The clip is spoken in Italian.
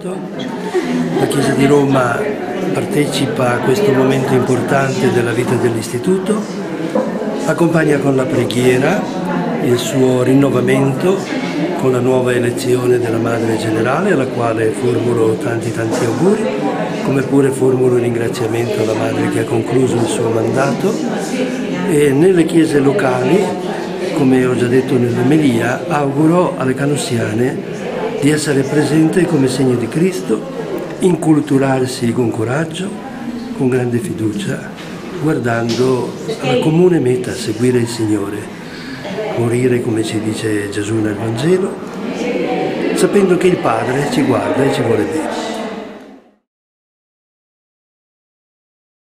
Benedetto. La Chiesa di Roma partecipa a questo momento importante della vita dell'Istituto, accompagna con la preghiera il suo rinnovamento con la nuova elezione della Madre Generale alla quale formulo tanti tanti auguri, come pure formulo un ringraziamento alla Madre che ha concluso il suo mandato e nelle chiese locali, come ho già detto nell'omelia, auguro alle canossiane di essere presente come segno di Cristo, inculturarsi con coraggio, con grande fiducia, guardando alla comune meta, seguire il Signore, morire come ci dice Gesù nel Vangelo, sapendo che il Padre ci guarda e ci vuole bene.